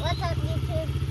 What's up, YouTube?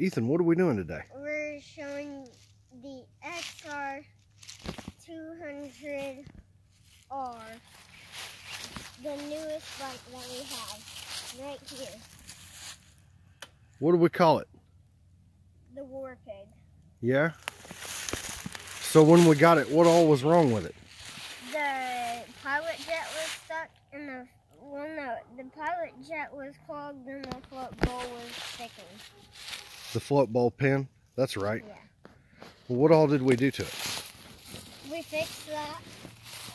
Ethan, what are we doing today? We're showing the XR 200R, the newest bike that we have right here, What do we call it? the War Pig. Yeah? So when we got it, what all was wrong with it? The pilot jet was stuck, and the well, no, the pilot jet was clogged, and the float bowl was sticking. The float bowl pin? That's right. Yeah. Well, what all did we do to it? We fixed that,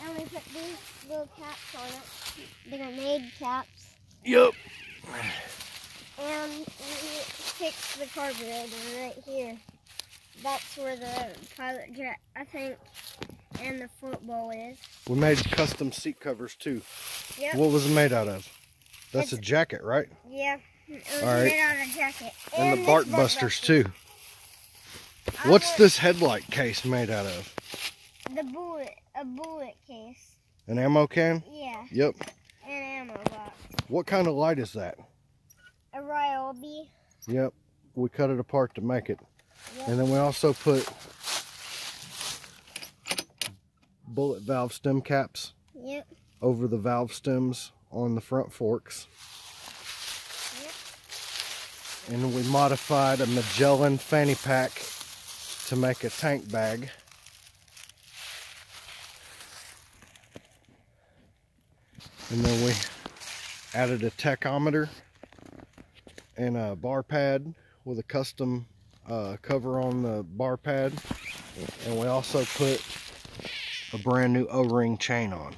and we put these little caps on it. The grenade caps. Yep. And we fixed the carburetor right here. That's where the pilot jet, I think, and the float bowl is. We made custom seat covers too. Yep. What was it made out of? That's a jacket, right? Yeah. All right. made a jacket. And, the Bark Busters too. What's this headlight case made out of? The bullet, a bullet case. An ammo can? Yeah, Yep. an ammo box. What kind of light is that? A Ryobi. Yep. We cut it apart to make it. Yep. And then we also put bullet valve stem caps Yep. over the valve stems on the front forks. And we modified a Magellan fanny pack to make a tank bag. And then we added a tachometer and a bar pad with a custom uh, cover on the bar pad. And we also put a brand new O-ring chain on.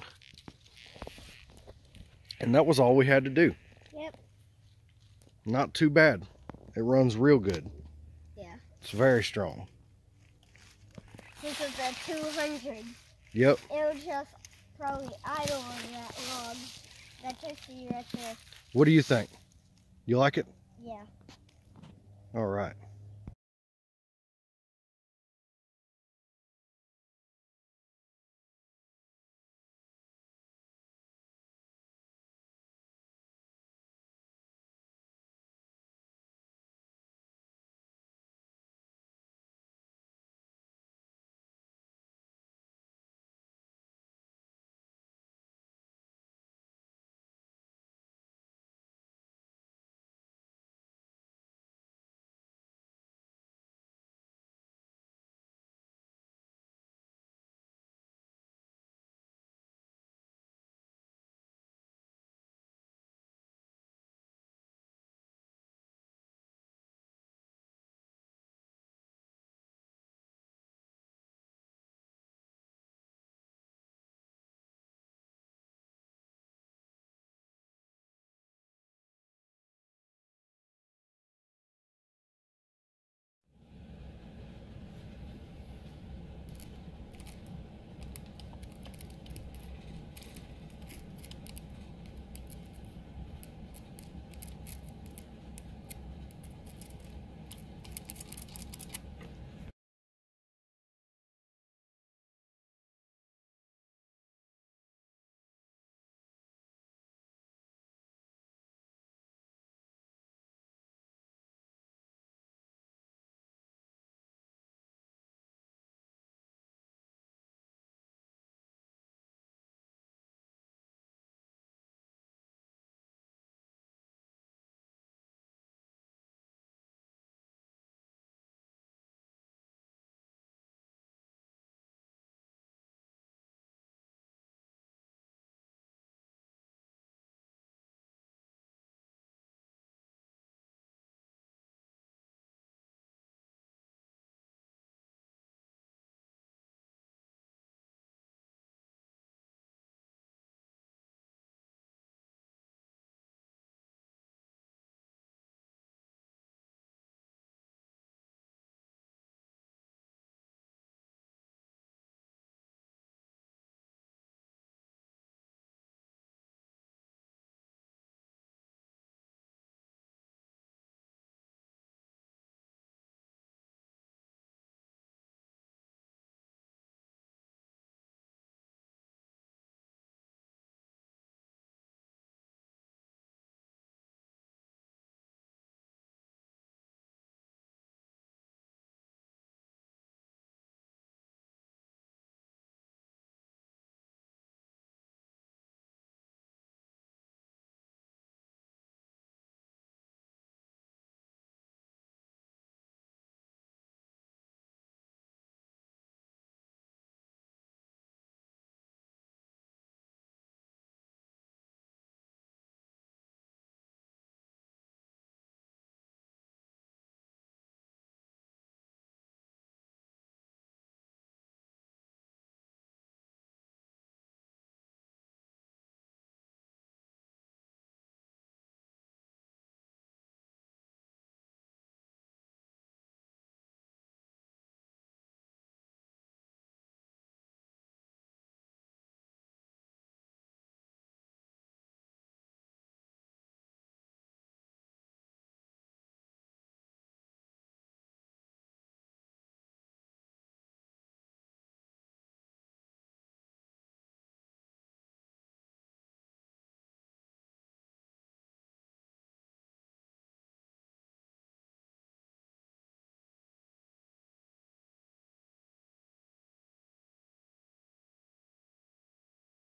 And that was all we had to do. Yep. Not too bad. It runs real good. Yeah. It's very strong. This is a 200. Yep. It'll just probably idle on that log. That's just right there. What do you think? You like it? Yeah. All right.